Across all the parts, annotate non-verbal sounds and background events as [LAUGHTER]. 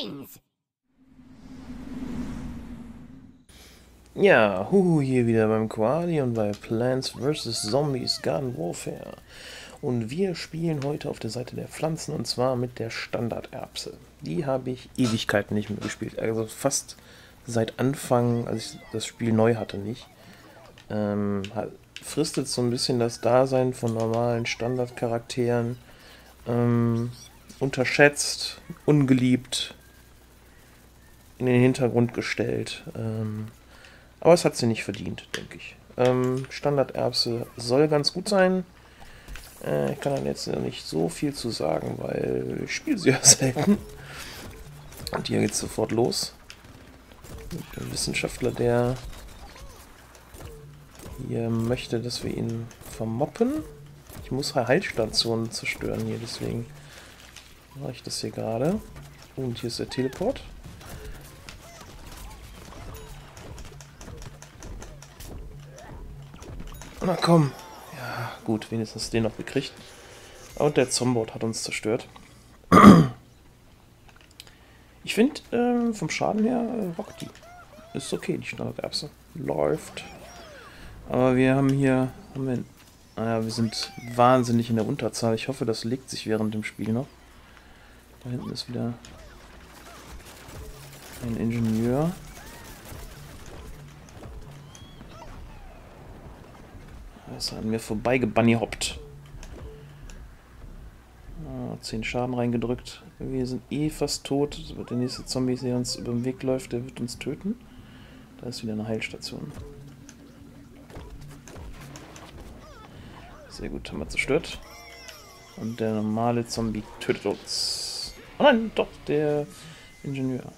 1. Ja, Huhu hier wieder beim Koali und bei Plants vs. Zombies Garden Warfare. Und wir spielen heute auf der Seite der Pflanzen und zwar mit der Standarderbse. Die habe ich Ewigkeiten nicht mehr gespielt. Also fast seit Anfang, als ich das Spiel neu hatte, nicht. Ähm, fristet so ein bisschen das Dasein von normalen Standardcharakteren. Ähm, unterschätzt, ungeliebt, in den Hintergrund gestellt. Ähm, aber es hat sie nicht verdient, denke ich. Ähm, Standarderbse soll ganz gut sein. Äh, ich kann dann jetzt nicht so viel zu sagen, weil ich spiele sie ja [LAUGHS] selten. Und hier geht es sofort los. Mit dem Wissenschaftler, der hier möchte, dass wir ihn vermoppen. Ich muss Heilstationen zerstören hier, deswegen mache ich das hier gerade. Und hier ist der Teleport. Na komm. Ja, gut, wenigstens den noch gekriegt. Und der Zombot hat uns zerstört. [CLEARS THROAT] Ich finde, ähm, vom Schaden her äh, rockt die. Ist okay, die Standarderbse. Läuft. Aber wir haben hier... Haben wir, naja, wir sind wahnsinnig in der Unterzahl. Ich hoffe, das legt sich während dem Spiel noch. Da hinten ist wieder ein Ingenieur. Ist an mir vorbei gebunnyhoppt. Ah, 10 Schaden reingedrückt. Wir sind eh fast tot. Der nächste Zombie, der uns über den Weg läuft, der wird uns töten. Da ist wieder eine Heilstation. Sehr gut, haben wir zerstört. Und der normale Zombie tötet uns. Oh nein, doch, der Ingenieur.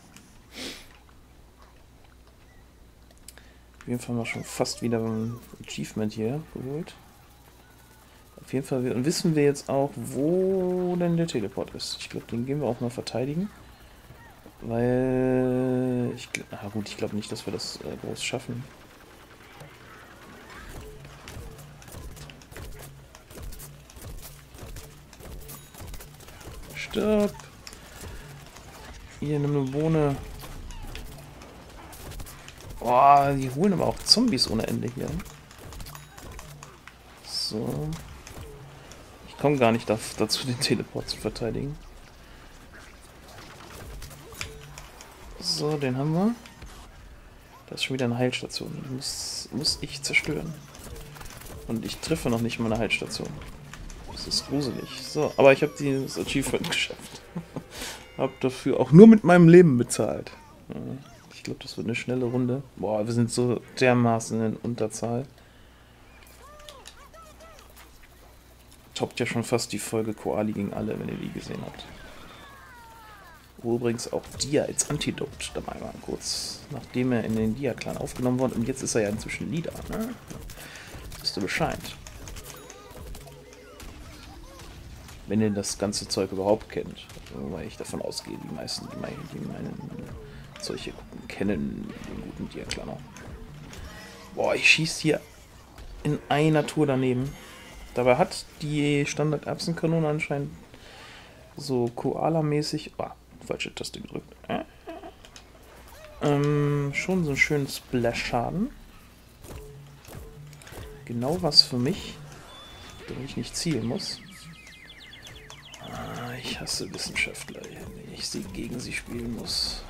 Jeden Fall mal schon fast wieder ein Achievement hier geholt. Auf jeden Fall wissen wir jetzt auch, wo denn der Teleport ist. Ich glaube, den gehen wir auch mal verteidigen. Weil ich na gut, ich glaube nicht, dass wir das äh, groß schaffen. Stopp! Hier, nimm eine Bohne. Boah, die holen aber auch Zombies ohne Ende hier. So. Ich komme gar nicht dazu, den Teleport zu verteidigen. So, den haben wir. Das ist schon wieder eine Heilstation. Die muss, muss ich zerstören. Und ich treffe noch nicht meine Heilstation. Das ist gruselig. So, aber ich habe dieses Achievement [LAUGHS] geschafft. hab dafür auch nur mit meinem Leben bezahlt. Ich glaube, das wird eine schnelle Runde. Boah, wir sind so dermaßen in Unterzahl. Toppt ja schon fast die Folge Koali gegen alle, wenn ihr die gesehen habt. Wo übrigens auch Dia als Antidot dabei war, kurz nachdem er in den Dia-Clan aufgenommen wurde. Und jetzt ist er ja inzwischen Leader, ne? Wisst ihr Bescheid. Wenn ihr das ganze Zeug überhaupt kennt. Weil ich davon ausgehe, die meisten, die meinen, die meinen solche gucken, kennen den guten Diaklammer. Boah, ich schieße hier in einer Tour daneben. Dabei hat die Standard-Erbsenkanone anscheinend so Koala-mäßig... Oh, falsche Taste gedrückt. Äh, ähm, schon so einen schönen Splash-Schaden. Genau was für mich, damit ich nicht zielen muss. Ah, ich hasse Wissenschaftler, wenn ich sie gegen sie spielen muss.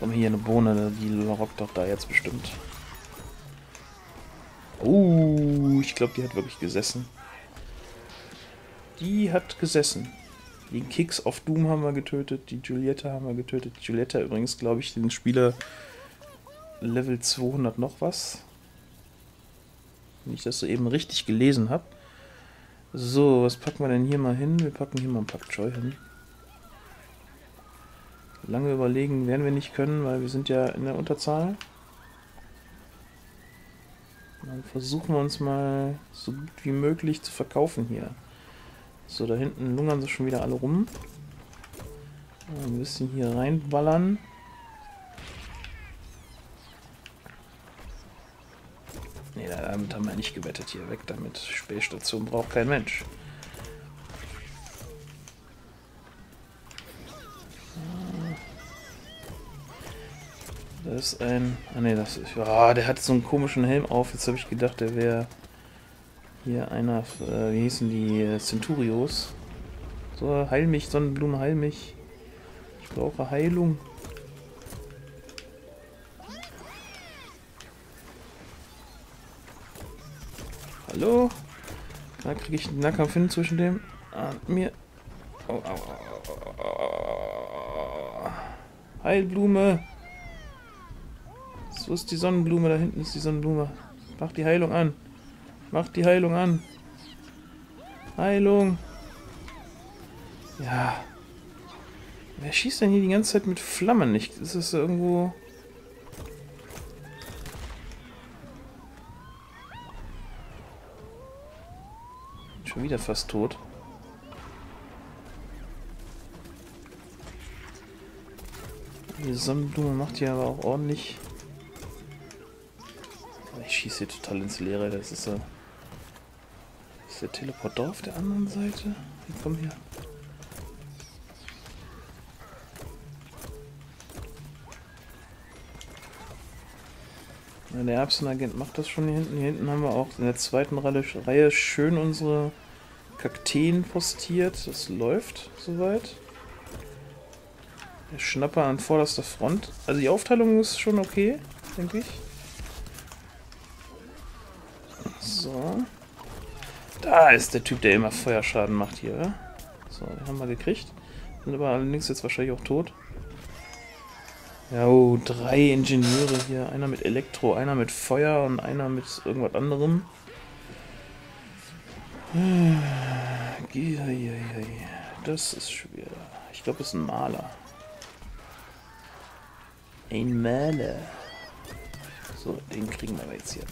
Komm hier eine Bohne, die rockt doch da jetzt bestimmt. Oh, ich glaube, die hat wirklich gesessen. Die hat gesessen. Die Kicks of Doom haben wir getötet, die Julietta haben wir getötet. Die Julietta übrigens, glaube ich, den Spieler Level 200 noch was. Wenn ich das so eben richtig gelesen habe. So, was packen wir denn hier mal hin? Wir packen hier mal ein Pack Joy hin. Lange überlegen werden wir nicht können, weil wir sind ja in der Unterzahl. Dann versuchen wir uns mal so gut wie möglich zu verkaufen hier. So, da hinten lungern sie schon wieder alle rum. Ein bisschen hier reinballern. Ne, damit haben wir nicht gewettet hier. Weg damit. Spähstation braucht kein Mensch. Das ist ein. Ah ne, das ist. Ah, der hat so einen komischen Helm auf. Jetzt habe ich gedacht, der wäre hier einer. Äh, wie hießen die? Äh, Centurios. So, heil mich, Sonnenblume, heil mich. Ich brauche Heilung. Hallo? Da kriege ich einen Nahkampf hin zwischen dem und mir. Oh, oh, oh, oh, Heilblume. So ist die Sonnenblume. Da hinten ist die Sonnenblume. Mach die Heilung an. Mach die Heilung an. Heilung. Ja. Wer schießt denn hier die ganze Zeit mit Flammen? Nicht? Ist das irgendwo... Schon wieder fast tot. Die Sonnenblume macht hier aber auch ordentlich... Ich schieße hier total ins Leere. Das ist so... Ist der Teleporter auf der anderen Seite? Komm hier. Ja, der Erbsenagent macht das schon hier hinten. Hier hinten haben wir auch in der zweiten Reihe schön unsere Kakteen postiert. Das läuft soweit. Der Schnapper an vorderster Front. Also die Aufteilung ist schon okay, denke ich. So. Da ist der Typ, der immer Feuerschaden macht hier. So, den haben wir gekriegt. Sind aber allerdings jetzt wahrscheinlich auch tot. Ja, oh, drei Ingenieure hier. Einer mit Elektro, einer mit Feuer und einer mit irgendwas anderem. Das ist schwer. Ich glaube, es ist ein Maler. Ein Maler. So, den kriegen wir jetzt hier.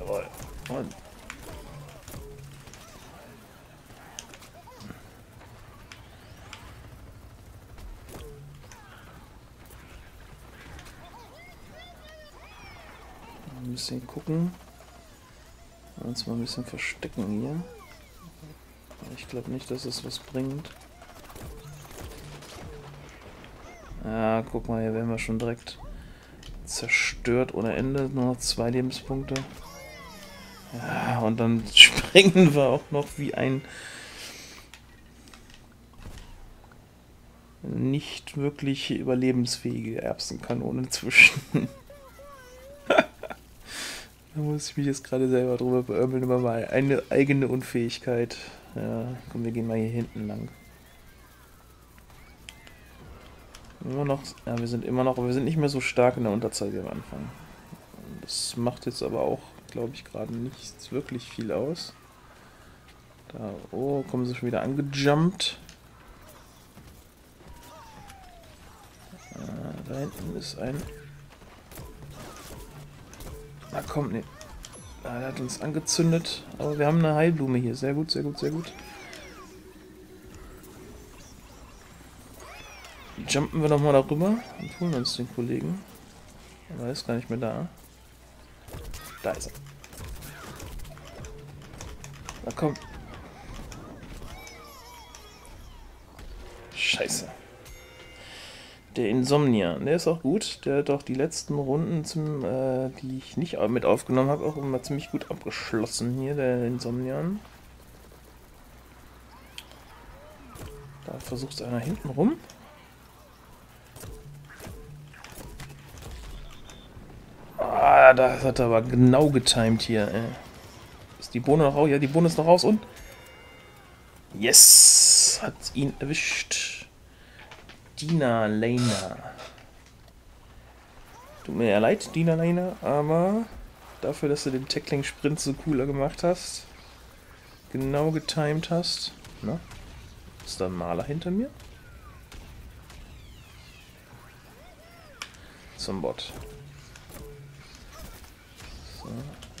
Jawohl. Und ein bisschen gucken. Uns mal ein bisschen verstecken hier. Ich glaube nicht, dass es was bringt. Ja, guck mal, hier werden wir schon direkt zerstört ohne Ende. Nur noch zwei Lebenspunkte. Und dann [LAUGHS] springen wir auch noch wie ein nicht wirklich überlebensfähige Erbsenkanone zwischen. [LAUGHS] Da muss ich mich jetzt gerade selber drüber beömmeln, über meine eine eigene Unfähigkeit. Ja, komm, wir gehen mal hier hinten lang. Immer noch, ja, wir sind immer noch, aber wir sind nicht mehr so stark in der Unterzahl wie am Anfang. Das macht jetzt aber auch, glaube ich, gerade nichts wirklich viel aus. Da, oh, kommen sie schon wieder angejumpt. Ah, da hinten ist ein na komm, ne. Ah, er hat uns angezündet. Aber wir haben eine Heilblume hier. Sehr gut, sehr gut, sehr gut. Jumpen wir nochmal darüber und holen uns den Kollegen. Aber er ist gar nicht mehr da. Da ist er. Na komm. Scheiße. Der Insomnia, der ist auch gut. Der hat auch die letzten Runden, zum, äh, die ich nicht mit aufgenommen habe, auch immer ziemlich gut abgeschlossen hier, der Insomnian. Da versucht einer hinten rum. Ah, das hat er aber genau getimed hier. Ey. Ist die Bohne noch raus? Ja, die Bohne ist noch raus und... Yes! Hat ihn erwischt. Dina Lena. Tut mir ja leid, Dina Lena, aber dafür, dass du den Tackling-Sprint so cooler gemacht hast, genau getimed hast. Na? Ist da ein Maler hinter mir? Zum Bot.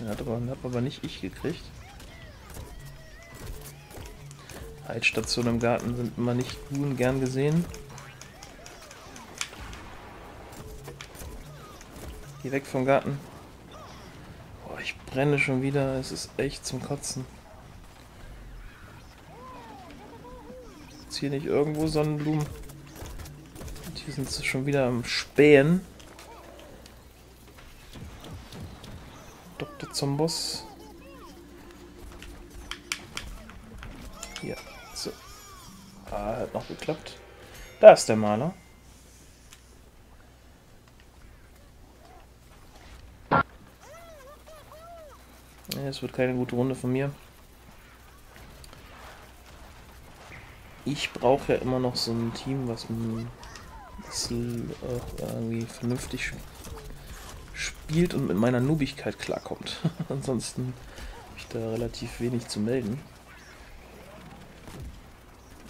Den hat aber, hat aber nicht ich gekriegt. Heizstationen im Garten sind immer nicht gut gern gesehen. Geh weg vom Garten. Boah, ich brenne schon wieder. Es ist echt zum Kotzen. Ist hier nicht irgendwo Sonnenblumen? Und hier sind sie schon wieder am Spähen. Zum Boss. Hier, so. Ah, hat noch geklappt. Da ist der Maler. Es wird keine gute Runde von mir. Ich brauche ja immer noch so ein Team, was, was äh, irgendwie vernünftig spielt und mit meiner Nubigkeit klarkommt. [LAUGHS] Ansonsten habe ich da relativ wenig zu melden.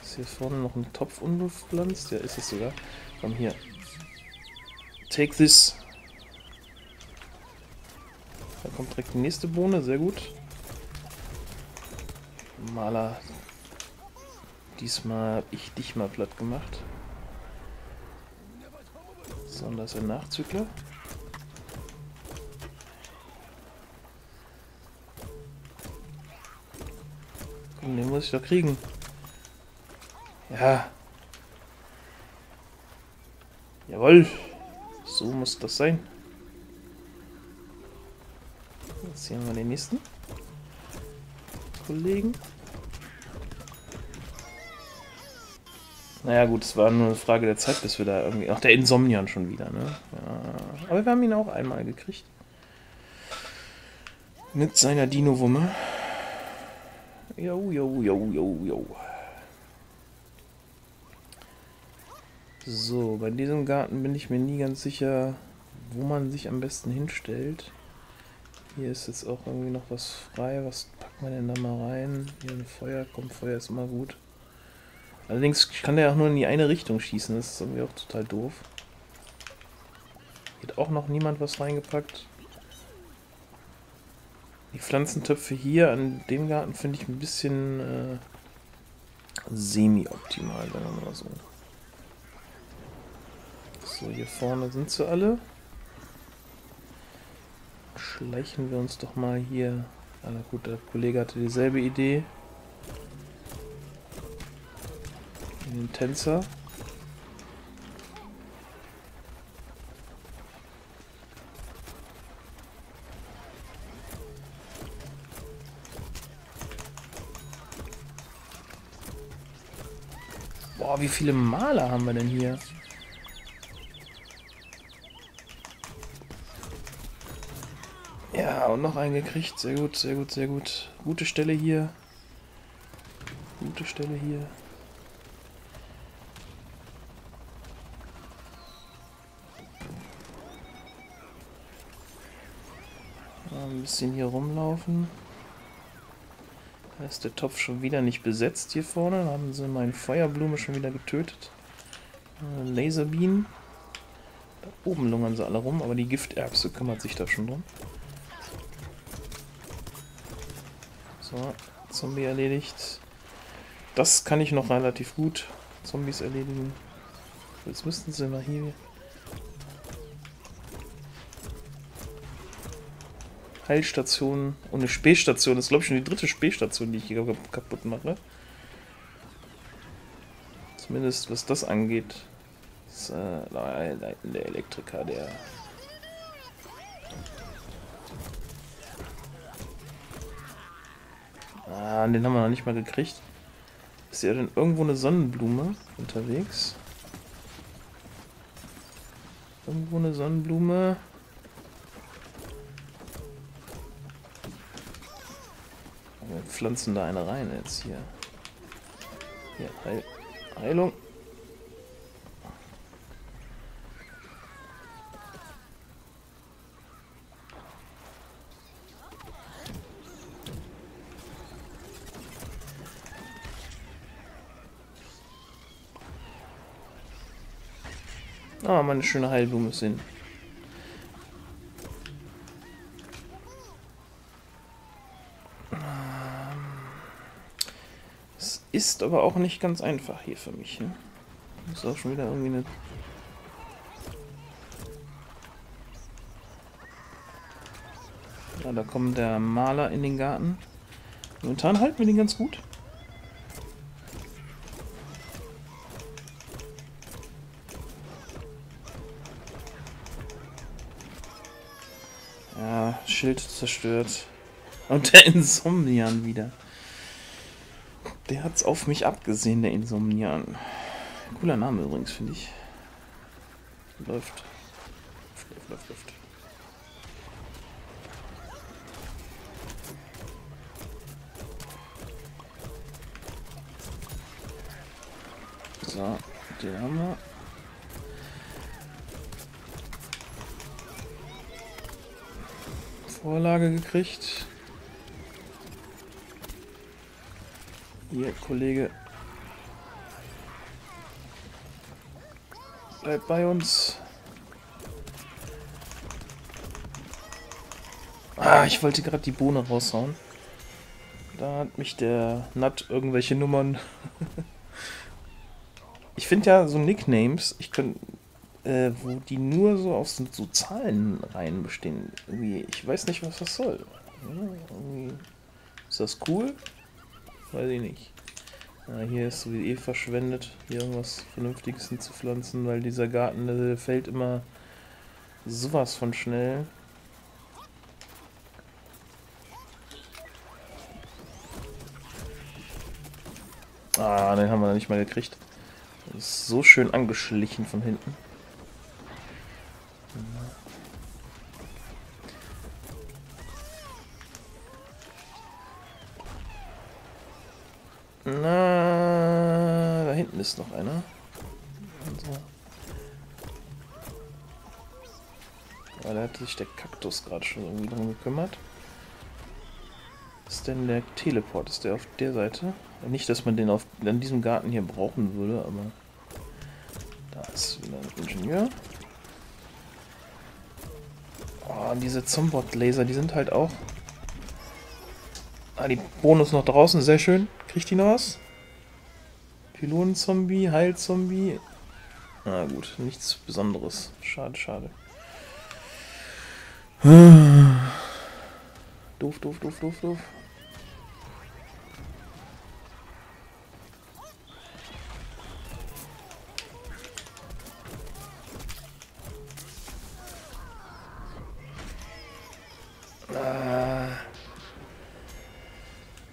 Ist hier vorne noch ein Topf unbepflanzt? Ja, ist es sogar. Komm hier. Take this. Da kommt direkt die nächste Bohne, sehr gut. Maler. Diesmal habe ich dich mal platt gemacht. So, und das ist ein Nachzügler. Den muss ich doch kriegen. Ja. Jawohl. So muss das sein. Jetzt hier haben wir den nächsten Kollegen. Naja gut, es war nur eine Frage der Zeit, bis wir da irgendwie... Ach, der Insomnian schon wieder, ne? Ja. Aber wir haben ihn auch einmal gekriegt. Mit seiner Dino-Wumme. Jo, jo, jo, jo, jo. So, bei diesem Garten bin ich mir nie ganz sicher, wo man sich am besten hinstellt. Hier ist jetzt auch irgendwie noch was frei. Was packt man denn da mal rein? Hier ein Feuer. Kommt, Feuer ist immer gut. Allerdings kann der auch nur in die eine Richtung schießen. Das ist irgendwie auch total doof. Hier hat auch noch niemand was reingepackt. Die Pflanzentöpfe hier an dem Garten finde ich ein bisschen äh, semi-optimal, wenn man mal so. So, hier vorne sind sie alle. Schleichen wir uns doch mal hier. Ah, gut, der Kollege hatte dieselbe Idee. In den Tänzer. Wie viele Maler haben wir denn hier? Ja, und noch einen gekriegt. Sehr gut, sehr gut, sehr gut. Gute Stelle hier. Gute Stelle hier. Ein bisschen hier rumlaufen. Da ist der Topf schon wieder nicht besetzt hier vorne. Da haben sie meine Feuerblume schon wieder getötet. Äh, Laserbienen. Da oben lungern sie alle rum, aber die Gifterbse kümmert sich da schon drum. So, Zombie erledigt. Das kann ich noch relativ gut. Zombies erledigen. Jetzt müssten sie mal hier Heilstation und eine Spähstation. Das ist, glaube ich, schon die dritte Spähstation, die ich hier kaputt mache. Zumindest was das angeht. Das, äh, der Elektriker, der... Ah, den haben wir noch nicht mal gekriegt. Ist ja denn irgendwo eine Sonnenblume unterwegs? Irgendwo eine Sonnenblume. Pflanzen da eine rein jetzt hier. Hier, Heil Heilung. Ah, meine schöne Heilblume sind. Ist aber auch nicht ganz einfach hier für mich. Ne? Ist auch schon wieder irgendwie eine... Ja, da kommt der Maler in den Garten. Momentan halten wir den ganz gut. Ja, Schild zerstört. Und der Insomnian wieder. Der hat's auf mich abgesehen, der Insomnian. Cooler Name übrigens, finde ich. Läuft. Läuft, läuft, läuft. So, den haben wir. Vorlage gekriegt. Hier, Kollege. Bleib bei uns. Ah, ich wollte gerade die Bohne raushauen. Da hat mich der Nut irgendwelche Nummern. [LAUGHS] ich finde ja so Nicknames, ich könnte äh, wo die nur so aus so, so Zahlen rein bestehen. Irgendwie, ich weiß nicht, was das soll. Ja, ist das cool? Weiß ich nicht. Ja, hier ist so eh verschwendet, hier irgendwas Vernünftiges hinzupflanzen, weil dieser Garten, der fällt immer sowas von schnell. Ah, den haben wir nicht mal gekriegt. Das ist so schön angeschlichen von hinten. Ist noch einer. So. Aber da hat sich der Kaktus gerade schon irgendwie drum gekümmert. Ist denn der Teleport? Ist der auf der Seite? Nicht, dass man den auf in diesem Garten hier brauchen würde, aber da ist wieder ein Ingenieur. Oh, diese Zombot-Laser, die sind halt auch... Ah, die Bonus noch draußen, sehr schön. Kriegt die noch was? Pylonenzombie, Heilzombie. Na ah, gut, nichts Besonderes. Schade, schade. Doof, doof, doof, doof, doof.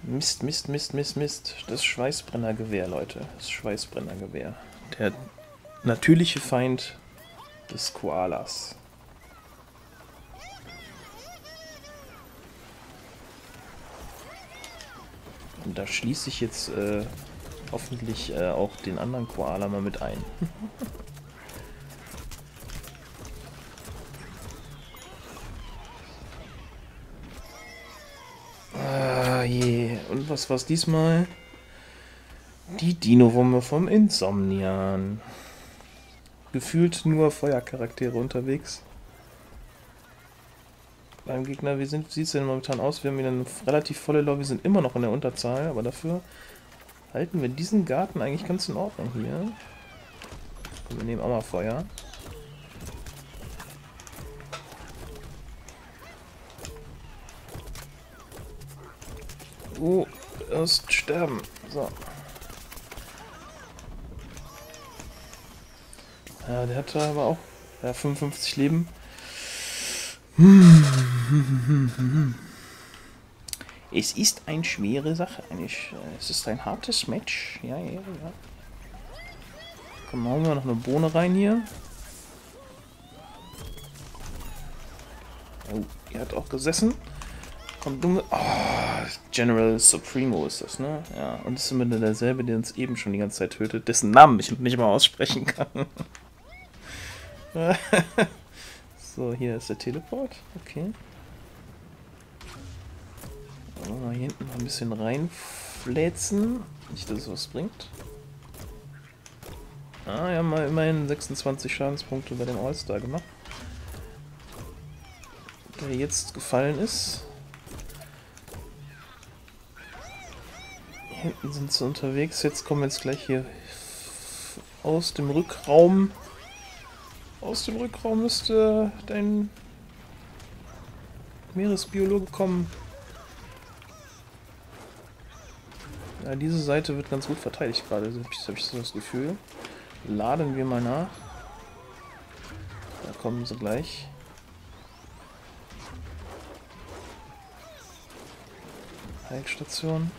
Mist, Mist, Mist, Mist, Mist. Das Schweißbrennergewehr, Leute. Das Schweißbrennergewehr. Der natürliche Feind des Koalas. Und da schließe ich jetzt äh, hoffentlich äh, auch den anderen Koala mal mit ein. [LAUGHS] was war's diesmal? Die Dino-Wumme vom Insomnian. Gefühlt nur Feuercharaktere unterwegs. Beim Gegner, wie sieht es denn momentan aus? Wir haben wieder eine relativ volle Lobby, sind immer noch in der Unterzahl, aber dafür halten wir diesen Garten eigentlich ganz in Ordnung hier. wir nehmen auch mal Feuer. Oh, erst sterben. So. Ja, der hat aber auch ja, 55 Leben. Es ist eine schwere Sache. Es ist ein hartes Match. Ja, ja, ja. Komm, machen wir noch eine Bohne rein hier. Oh, er hat auch gesessen. Komm, dumme. Oh, General Supremo ist das, ne? Ja, und das ist immer derselbe, der uns eben schon die ganze Zeit tötet, dessen Namen ich nicht mal aussprechen kann. [LAUGHS] so, hier ist der Teleport. Okay. Mal hier hinten mal ein bisschen reinfläzen. Nicht, dass es was bringt. Ah, ja, mal immerhin 26 Schadenspunkte bei dem All-Star gemacht. Der jetzt gefallen ist. Hinten sind sie unterwegs. Jetzt kommen wir jetzt gleich hier aus dem Rückraum. Aus dem Rückraum müsste dein Meeresbiologe kommen. Ja, diese Seite wird ganz gut verteidigt gerade, habe ich, so das Gefühl. Laden wir mal nach. Da kommen sie gleich. Heilstation.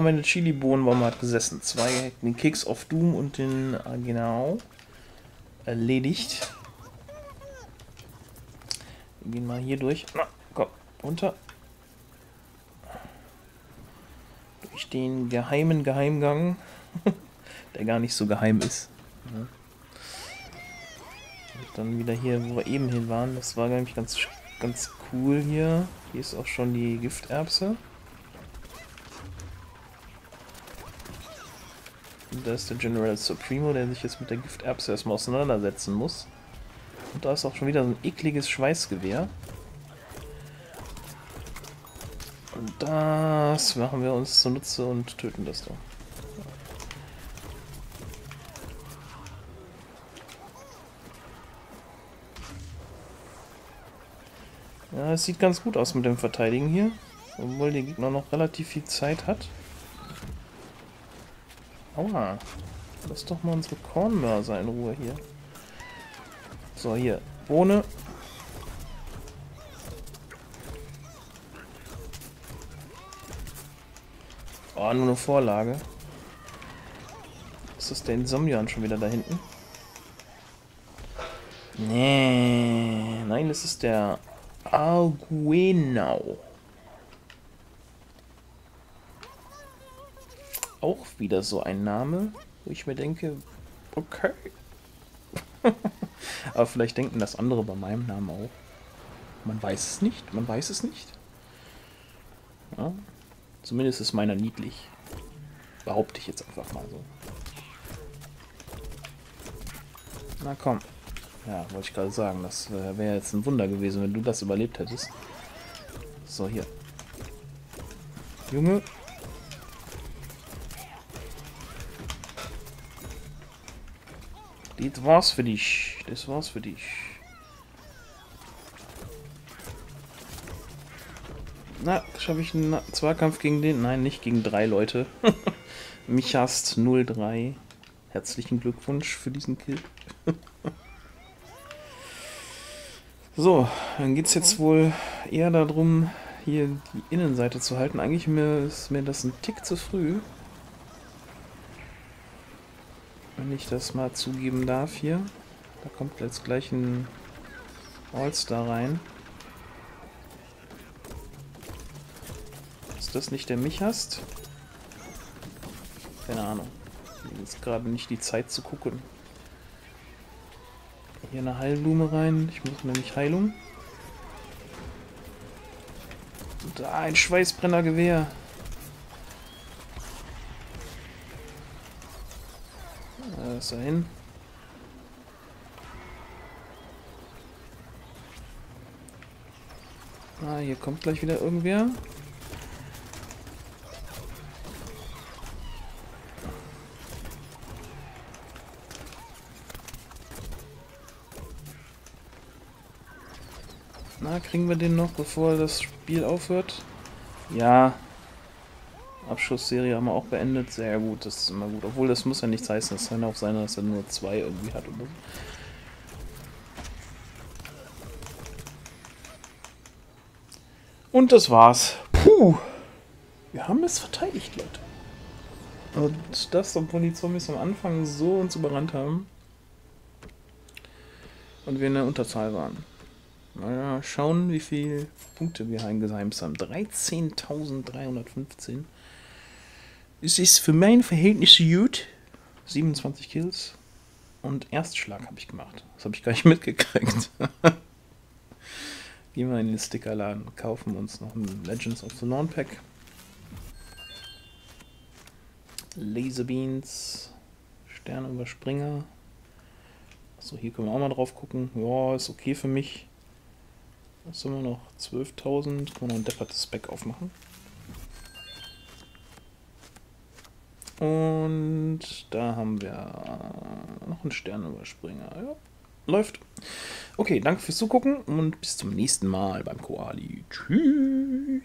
Aber meine Chili-Bohnen waren mal gesessen. Zwei, den Kicks of Doom und den, äh, genau, erledigt. Wir gehen mal hier durch. Na, komm, runter. Durch den geheimen Geheimgang, [LAUGHS] der gar nicht so geheim ist. Und dann wieder hier, wo wir eben hin waren. Das war, glaube ich, ganz, ganz cool hier. Hier ist auch schon die Gifterbse. Da ist der General Supremo, der sich jetzt mit der Gifterbse erstmal auseinandersetzen muss. Und da ist auch schon wieder so ein ekliges Schweißgewehr. Und das machen wir uns zunutze und töten das da. Ja, es sieht ganz gut aus mit dem Verteidigen hier. Obwohl der Gegner noch relativ viel Zeit hat. Aua. Lass doch mal unsere Kornmörser in Ruhe hier. So, hier. Ohne. Oh, nur eine Vorlage. Ist das der Insomnian schon wieder da hinten? Nee. Nein, das ist der Arguenau. Auch wieder so ein Name, wo ich mir denke, okay. [LAUGHS] Aber vielleicht denken das andere bei meinem Namen auch. Man weiß es nicht, man weiß es nicht. Ja, zumindest ist meiner niedlich. Behaupte ich jetzt einfach mal so. Na komm. Ja, wollte ich gerade sagen, das äh, wäre jetzt ein Wunder gewesen, wenn du das überlebt hättest. So, hier. Junge. Das war's für dich. Das war's für dich. Na, schaffe ich einen Zweikampf gegen den? Nein, nicht gegen drei Leute. [LAUGHS] Michast 03. Herzlichen Glückwunsch für diesen Kill. [LAUGHS] So, dann geht es jetzt wohl eher darum, hier die Innenseite zu halten. Eigentlich ist mir das ein Tick zu früh. Wenn ich das mal zugeben darf hier. Da kommt jetzt gleich ein All-Star rein. Ist das nicht der Michast? Keine Ahnung. Jetzt gerade nicht die Zeit zu gucken. Hier eine Heilblume rein. Ich muss nämlich Heilung. Da ein Schweißbrennergewehr. Da ist er hin. Ah, hier kommt gleich wieder irgendwer. Na, kriegen wir den noch, bevor das Spiel aufhört? Ja. Abschussserie haben wir auch beendet. Sehr gut, das ist immer gut. Obwohl, das muss ja nichts heißen. Es kann auch sein, dass er nur zwei irgendwie hat. Oder so. Und das war's. Puh. Wir haben es verteidigt, Leute. Und das, obwohl die Zombies am Anfang so uns überrannt haben. Und wir in der Unterzahl waren. Mal schauen, wie viele Punkte wir eingeheimst haben. 13.315. Es ist für mein Verhältnis gut. 27 Kills. Und Erstschlag habe ich gemacht. Das habe ich gar nicht [LAUGHS] mitgekriegt. Gehen wir in den Stickerladen, kaufen uns noch ein Legends of the Norn Pack. Laserbeans, Sternüberspringer. Achso, hier können wir auch mal drauf gucken. Ja, ist okay für mich. Was haben wir noch? 12.000. Können wir noch ein deppertes Spec aufmachen. Und da haben wir noch einen Sternenüberspringer. Ja, läuft. Okay, danke fürs Zugucken und bis zum nächsten Mal beim Koali. Tschüss.